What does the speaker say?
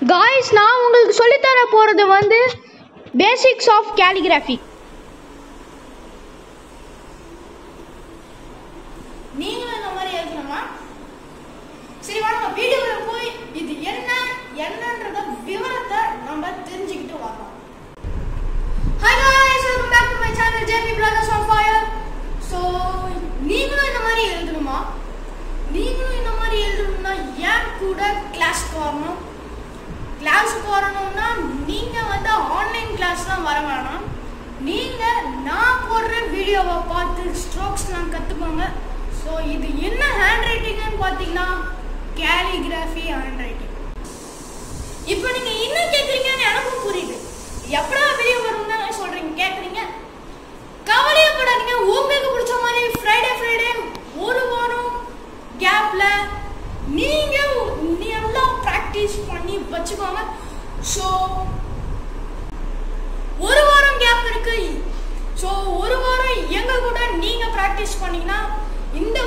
Guys நான் உங்களுக்கு சொல்லித்தர போகிறது வந்து பேசிக்ஸ் ஆஃப் கேலிகிராஃபி நீங்களும் இந்த மாதிரி எழுதணுமா? சரி வாங்க வீடியோவில் போய் இது என்ன என்னன்றத விவரத்தை நம்ம தெரிஞ்சுக்கிட்டு வரலாம் hi guys welcome back to my channel நீங்களும் இந்த மாதிரி எழுதணுமா? நீங்களும் இந்த மாதிரி எழுதணும்னா ஏன் கூட கிளாஸ்க்கு வரணும்? கிளாஸுக்கு வரணும்னா நீங்கள் வந்து ஆன்லைன் கிளாஸ்லாம் வர வேணாம். நீங்கள் நான் போடுற வீடியோவை பார்த்து ஸ்ட்ரோக்ஸ்லாம் கற்றுக்கோங்க ஸோ இது என்ன ஹேண்ட் ரைட்டிங்னு பார்த்தீங்கன்னா கேலிகிராஃபி ஹேண்ட் ரைட்டிங் இப்போ நீங்க என்ன கேட்குறீங்கன்னு எனக்கும் புரியுது. எப்படா வீடியோ வரும்னு சொல்றீங்க கேட்குறீங்க கவலையப்படாதீங்க. உங்களுக்கு பிடிச்ச மாதிரி ஃப்ரைடே ஃப்ரைடே ஒரு வாரம் கேப்ல நீங்கள் நீ ப்ராக்டிஸ் பண்ண வச்சுக்கோங்க. ஸோ ஒரு வாரம் கேப் இருக்கு. ஸோ ஒரு வாரம் எங்க கூட நீங்க ப்ராக்டிஸ் பண்ணீங்கன்னா இந்த